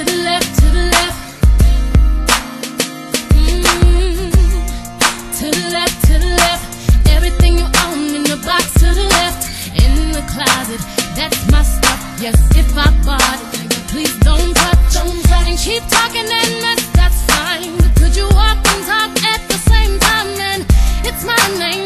to the left, to the left. -hmm. To the left, to the left. Everything you own in the box to the left. In the closet, that's my stuff. Yes, if I bought it, please don't touch. Don't. And and mess, could you walk and talk at the same time? It's my name.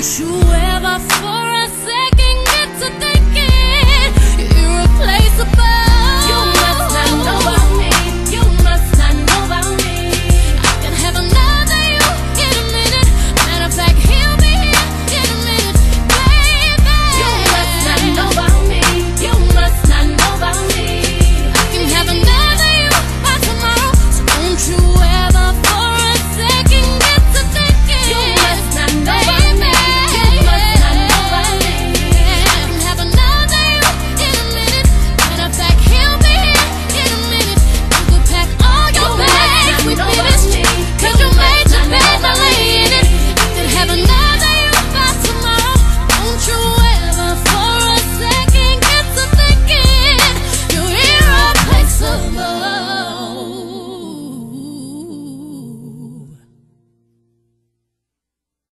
You